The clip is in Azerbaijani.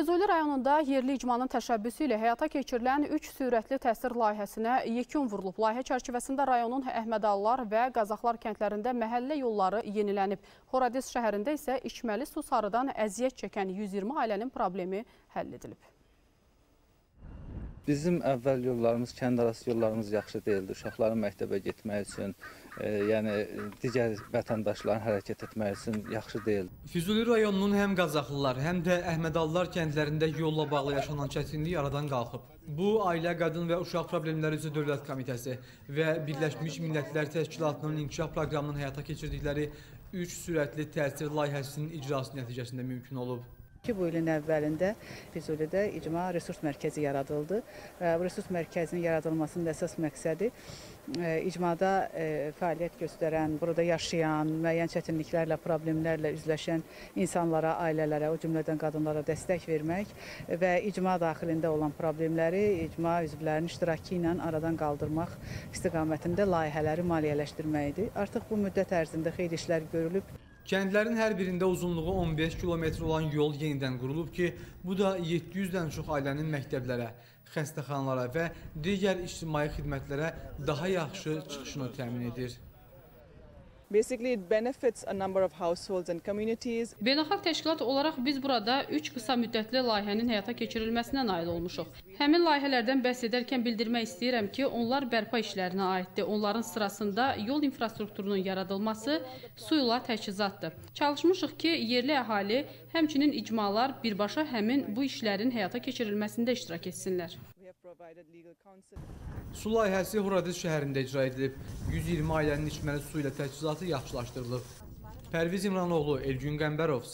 Füzuli rayonunda yerli icmanın təşəbbüsü ilə həyata keçirilən 3 sürətli təsir layihəsinə yekun vurulub. Layihə çərçivəsində rayonun Əhmədallar və Qazaxlar kəndlərində məhəllə yolları yenilənib. Horadiz şəhərində isə içməli su sarıdan əziyyət çəkən 120 ailənin problemi həll edilib. Bizim əvvəl yollarımız, kənd arası yollarımız yaxşı deyildi. Uşaqların məktəbə getmək üçün, e, yəni digər vətəndaşların hərəkət etmək üçün yaxşı deyildi. Füzuli rayonunun həm Qazaxlılar, həm də Əhmədallar kəndlərində yolla bağlı yaşanan çətinlik aradan qalxıb. Bu, Ailə, Qadın və Uşaq Problemləri üzrə Dövlət Komitəsi və Birləşmiş Millətlər Təşkilatının inkişaf proqramının həyata keçirdikləri 3 sürətli təsir layihəsinin icrası nəticəsində mümkün olub. İki bu ilin əvvəlində Füzulidə icma resurs mərkəzi yaradıldı. Bu resurs mərkəzinin yaradılmasının əsas məqsədi e, icmada e, fəaliyyət göstərən, burada yaşayan, müəyyən çətinliklərlə, problemlərlə üzləşən insanlara, ailələrə, o cümlədən qadınlara dəstək vermək və icma daxilində olan problemləri icma üzvlərinin iştirakı ilə aradan qaldırmaq istiqamətində layihələri maliyyələşdirməkdir. Artıq bu müddət ərzində xeyli işlər görülüb. Kəndlərin hər birində uzunluğu 15 kilometr olan yol yenidən qurulub ki, bu da 700-dən çox ailənin məktəblərə, xəstəxanalara və digər ictimai xidmətlərə daha yaxşı çıxışını təmin edir. Basically, it benefits a number of households and communities. Beynəlxalq təşkilat olaraq biz burada 3 qısa müddətli layihənin həyata keçirilməsinə nail olmuşuq. Həmin layihələrdən bəhs edərkən bildirmək istəyirəm ki, onlar bərpa işlərinə aiddir. Onların sırasında yol infrastrukturunun yaradılması, su ilə təchizatdır. Çalışmışıq ki, yerli əhali, həmçinin icmalar birbaşa həmin bu işlərin həyata keçirilməsində iştirak etsinlər. Su layihəsi Horadiz şəhərində icra edilib. 120 ailənin içməli su ilə təchizatı yaxşılaşdırılıb. Pərviz İmranoğlu, Elgün Qəmbərov,